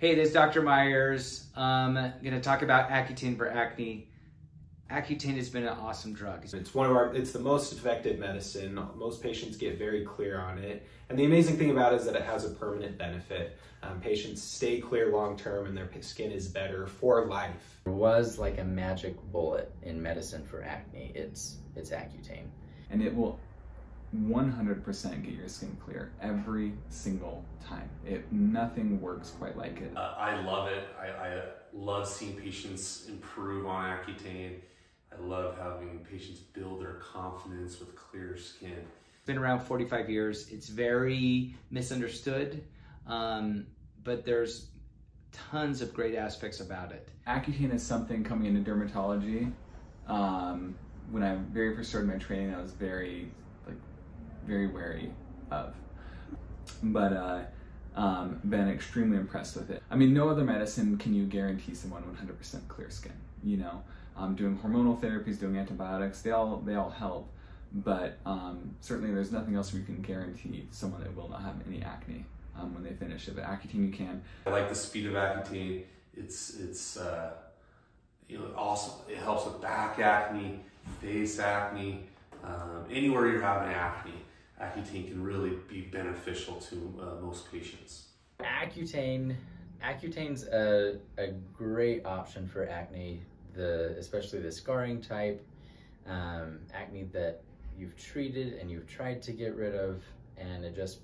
Hey, this is Dr. Myers. Um, I'm going to talk about Accutane for acne. Accutane has been an awesome drug. It's one of our, it's the most effective medicine. Most patients get very clear on it. And the amazing thing about it is that it has a permanent benefit. Um, patients stay clear long term and their skin is better for life. It was like a magic bullet in medicine for acne. It's, it's Accutane. And it will 100% get your skin clear every single time. It nothing works quite like it. Uh, I love it. I, I love seeing patients improve on Accutane. I love having patients build their confidence with clear skin. It's been around 45 years. It's very misunderstood, um, but there's tons of great aspects about it. Accutane is something coming into dermatology. Um, when I very first started my training, I was very, like, very wary of. But uh, um, been extremely impressed with it. I mean, no other medicine can you guarantee someone 100% clear skin. You know, um, doing hormonal therapies, doing antibiotics, they all they all help. But um, certainly, there's nothing else we can guarantee someone that will not have any acne um, when they finish it. But Accutane, you can. I like the speed of Accutane. It's it's uh, you know awesome. It helps with back acne, face acne, um, anywhere you're having acne. Accutane can really be beneficial to uh, most patients. Accutane, Accutane's a, a great option for acne, the especially the scarring type, um, acne that you've treated and you've tried to get rid of, and it just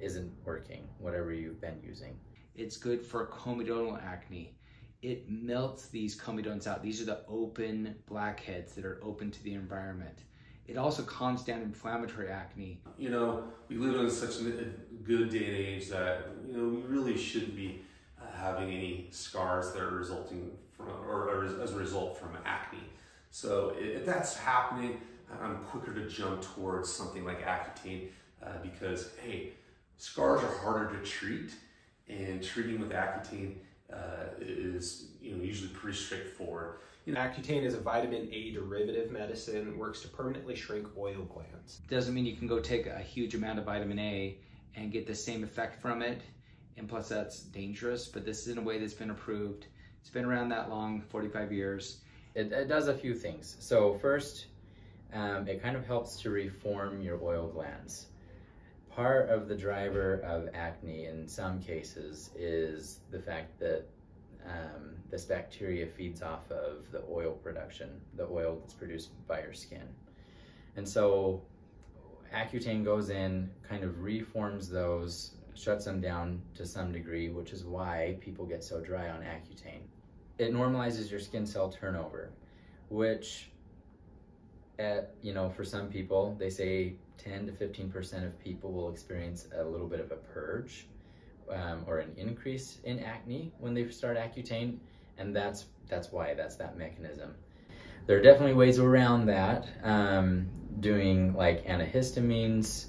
isn't working, whatever you've been using. It's good for comedonal acne. It melts these comedones out. These are the open blackheads that are open to the environment. It also calms down inflammatory acne. You know, we live in such a good day and age that, you know, we really shouldn't be uh, having any scars that are resulting from, or, as a result from acne. So if that's happening, I'm quicker to jump towards something like Accutane uh, because, hey, scars are harder to treat and treating with Accutane uh, is, you know, usually pretty straightforward. You know, Accutane is a vitamin A derivative medicine, works to permanently shrink oil glands. Doesn't mean you can go take a huge amount of vitamin A and get the same effect from it. And plus that's dangerous, but this is in a way that's been approved. It's been around that long, 45 years. It, it does a few things. So first, um, it kind of helps to reform your oil glands. Part of the driver of acne in some cases is the fact that um, this bacteria feeds off of the oil production, the oil that's produced by your skin. And so Accutane goes in, kind of reforms those, shuts them down to some degree, which is why people get so dry on Accutane. It normalizes your skin cell turnover, which at, you know, for some people, they say 10 to 15% of people will experience a little bit of a purge um, or an increase in acne when they start Accutane, and that's that's why that's that mechanism. There are definitely ways around that. Um, doing like antihistamines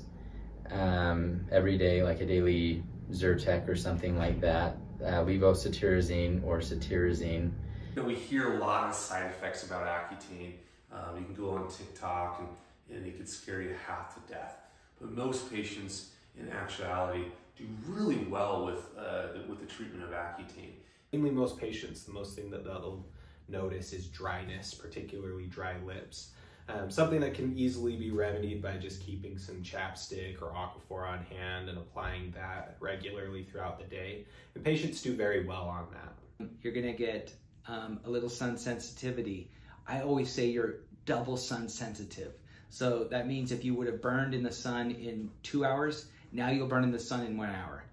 um, every day, like a daily Zyrtec or something like that, uh, levocetirizine or cetirizine. You know, we hear a lot of side effects about Accutane. Um, you can go on TikTok and, and it could scare you half to death. But most patients, in actuality, do really well with, uh, with the treatment of Accutane. Mainly most patients, the most thing that they'll notice is dryness, particularly dry lips. Um, something that can easily be remedied by just keeping some chapstick or Aquaphor on hand and applying that regularly throughout the day. And patients do very well on that. You're gonna get um, a little sun sensitivity. I always say you're double sun sensitive. So that means if you would have burned in the sun in two hours, now you'll burn in the sun in one hour.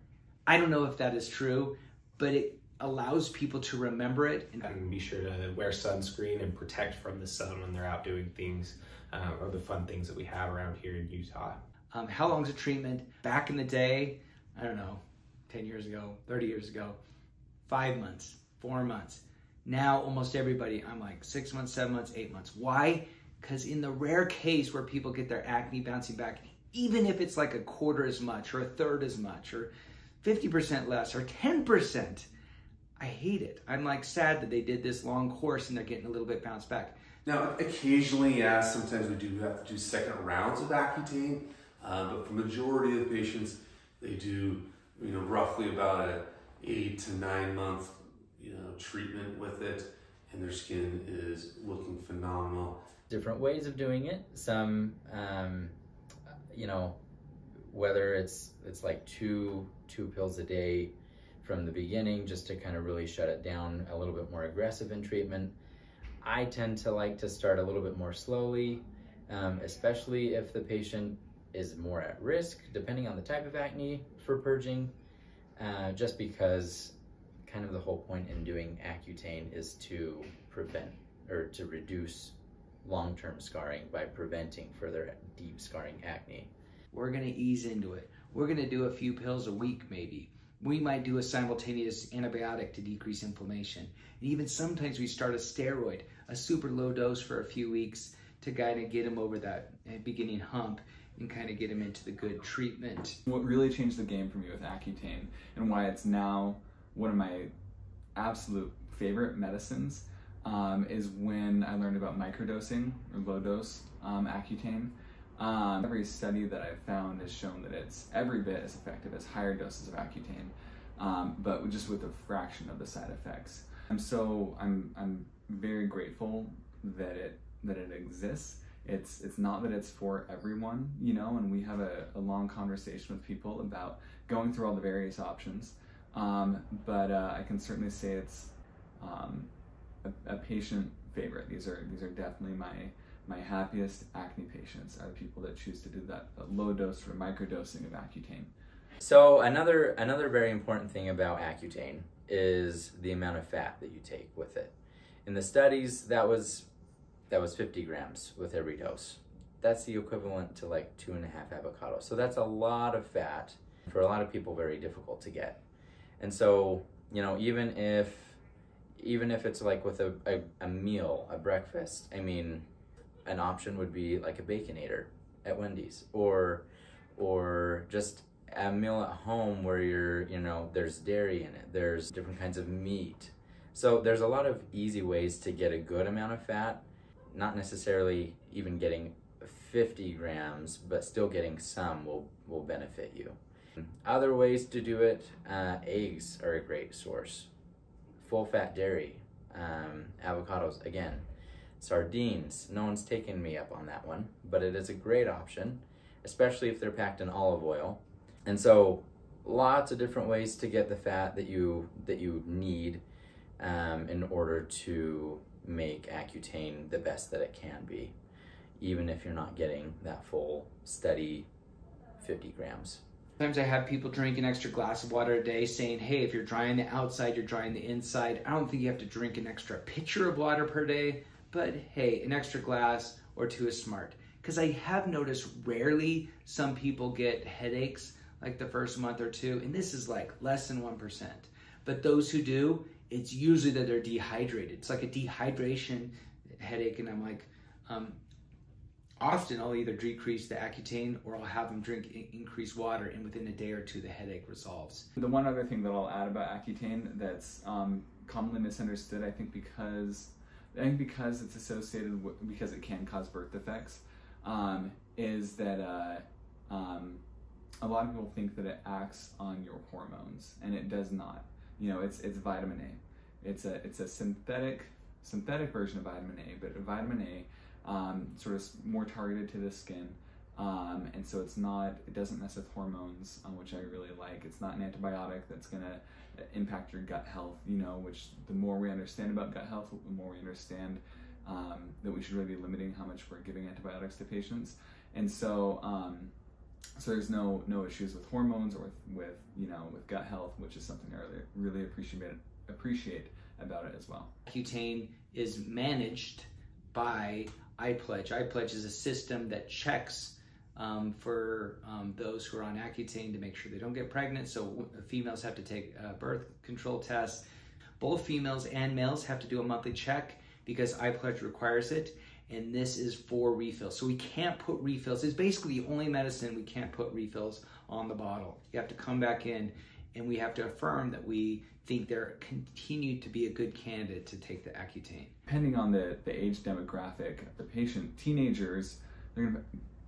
I don't know if that is true, but it allows people to remember it. And, be sure to wear sunscreen and protect from the sun when they're out doing things uh, or the fun things that we have around here in Utah. Um, how long's a treatment? Back in the day, I don't know, 10 years ago, 30 years ago, five months, four months. Now, almost everybody, I'm like six months, seven months, eight months. Why? Because in the rare case where people get their acne bouncing back, even if it's like a quarter as much or a third as much or 50% less or 10%, I hate it. I'm like sad that they did this long course and they're getting a little bit bounced back. Now, occasionally, yeah, sometimes we do have to do second rounds of Accutane, uh, but for majority of patients, they do, you know, roughly about a, eight to nine month you know treatment with it, and their skin is looking phenomenal. Different ways of doing it. Some, um, you know, whether it's it's like two two pills a day from the beginning just to kind of really shut it down a little bit more aggressive in treatment. I tend to like to start a little bit more slowly, um, especially if the patient is more at risk, depending on the type of acne for purging, uh, just because kind of the whole point in doing Accutane is to prevent or to reduce long-term scarring by preventing further deep scarring acne. We're going to ease into it. We're going to do a few pills a week maybe. We might do a simultaneous antibiotic to decrease inflammation. And even sometimes we start a steroid, a super low dose for a few weeks to kind of get him over that uh, beginning hump and kind of get him into the good treatment. What really changed the game for me with Accutane and why it's now one of my absolute favorite medicines um, is when I learned about microdosing or low dose um, Accutane. Um, every study that I've found has shown that it's every bit as effective as higher doses of Accutane, um, but just with a fraction of the side effects. And so I'm, I'm very grateful that it that it exists. It's it's not that it's for everyone, you know, and we have a, a long conversation with people about going through all the various options. Um, but uh, I can certainly say it's um, a, a, patient favorite. These are these are definitely my my happiest acne patients are the people that choose to do that, low dose or microdosing of Accutane. So another another very important thing about Accutane is the amount of fat that you take with it. In the studies, that was that was 50 grams with every dose. That's the equivalent to like two and a half avocados. So that's a lot of fat for a lot of people, very difficult to get. And so, you know, even if even if it's like with a, a, a meal, a breakfast, I mean, an option would be like a baconator at Wendy's or or just a meal at home where you're, you know, there's dairy in it, there's different kinds of meat. So there's a lot of easy ways to get a good amount of fat, not necessarily even getting 50 grams, but still getting some will, will benefit you. Other ways to do it, uh, eggs are a great source. Full fat dairy, um, avocados, again. Sardines, no one's taken me up on that one, but it is a great option, especially if they're packed in olive oil. And so lots of different ways to get the fat that you, that you need um, in order to make Accutane the best that it can be, even if you're not getting that full, steady 50 grams. Sometimes I have people drink an extra glass of water a day saying, hey, if you're drying the outside, you're drying the inside. I don't think you have to drink an extra pitcher of water per day, but hey, an extra glass or two is smart. Because I have noticed rarely some people get headaches like the first month or two, and this is like less than 1%. But those who do, it's usually that they're dehydrated. It's like a dehydration headache, and I'm like, um, often I'll either decrease the Accutane or I'll have them drink increased water, and within a day or two, the headache resolves. The one other thing that I'll add about Accutane that's um, commonly misunderstood, I think, because I think because it's associated with because it can cause birth defects, um, is that uh, um, a lot of people think that it acts on your hormones, and it does not. You know, it's it's vitamin A. It's a it's a synthetic synthetic version of vitamin A, but vitamin A um, sort of more targeted to the skin. Um, and so it's not, it doesn't mess with hormones, um, which I really like. It's not an antibiotic that's going to impact your gut health, you know, which the more we understand about gut health, the more we understand um, that we should really be limiting how much we're giving antibiotics to patients. And so, um, so there's no no issues with hormones or with, with you know with gut health, which is something I really really appreciate appreciate about it as well. Accutane is managed by iPledge. iPledge is a system that checks um, for um, those who are on Accutane to make sure they don't get pregnant. So females have to take a birth control test. Both females and males have to do a monthly check because iPledge requires it. And this is for refills. So we can't put refills. It's basically the only medicine we can't put refills on the bottle. You have to come back in and we have to affirm that we think they're continue to be a good candidate to take the Accutane. Depending on the, the age demographic of the patient, teenagers, gonna,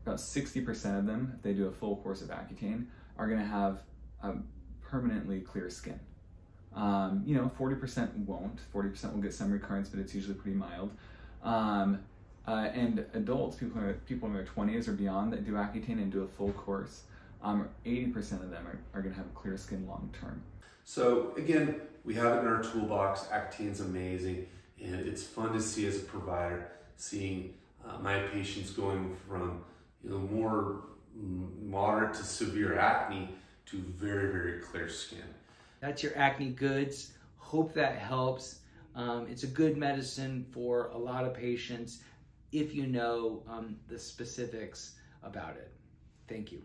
about 60% of them, if they do a full course of Accutane, are gonna have a permanently clear skin. Um, you know, 40% won't. 40% will get some recurrence, but it's usually pretty mild. Um, uh, and adults, people, are, people in their 20s or beyond that do Accutane and do a full course, um, 80% of them are, are going to have clear skin long term. So again, we have it in our toolbox. Accutane's amazing, and it's fun to see as a provider, seeing uh, my patients going from you know more moderate to severe acne to very very clear skin. That's your acne goods. Hope that helps. Um, it's a good medicine for a lot of patients if you know um, the specifics about it. Thank you.